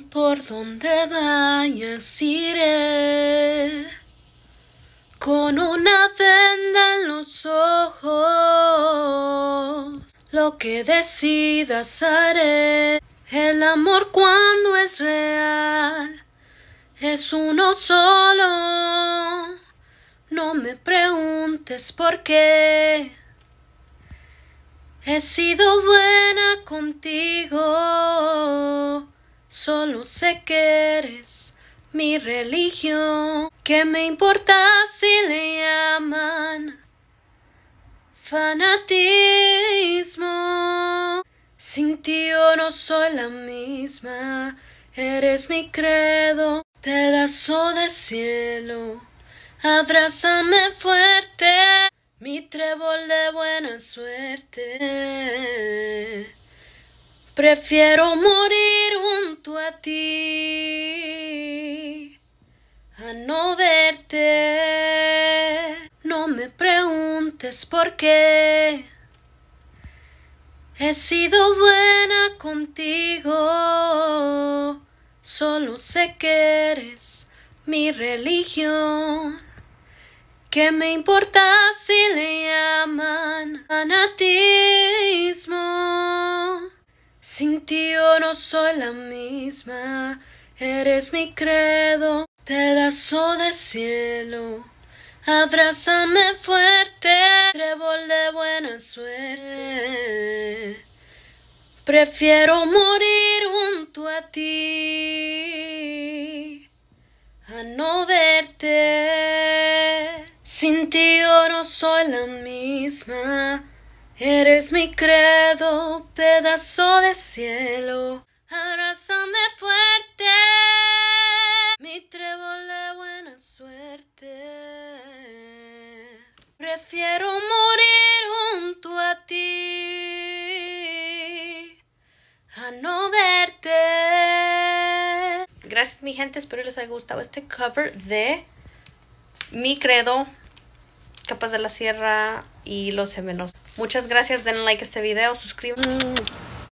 Por donde vayas iré con una venda en los ojos. Lo que decidas haré. El amor cuando es real es uno solo. No me preguntes por qué. He sido buena contigo. Solo sé que eres mi religión. ¿Qué me importa si le llaman fanatismo? Sin ti yo no soy la misma. Eres mi credo, pedazo de cielo. Abrázame fuerte, mi trébol de buena suerte. Prefiero morir a ti a no verte. No me preguntes por qué. He sido buena contigo. Solo sé que eres mi religión. ¿Qué me importa si le Sin ti yo no soy la misma. Eres mi credo, pedazo de cielo. Abrázame fuerte, trébol de buena suerte. Prefiero morir junto a ti a no verte. Sin ti yo no soy la misma. Eres mi credo, pedazo de cielo. Abrázame fuerte, mi trébol de buena suerte. Prefiero morir junto a ti a no verte. Gracias mi gente, espero les haya gustado este cover de Mi Credo, Capas de la Sierra y Los Gemelos. Muchas gracias, den like a este video, suscríbanse.